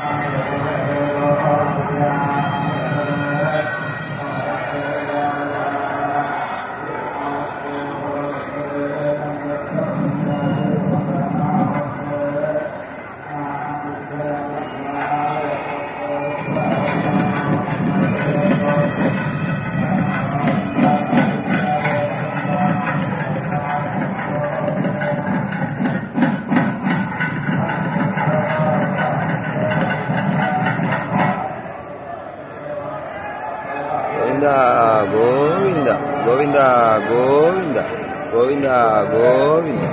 Thank you. Govinda Govinda Govinda Govinda Govinda Govinda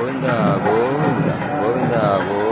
Govinda, Govinda, Govinda, Govinda.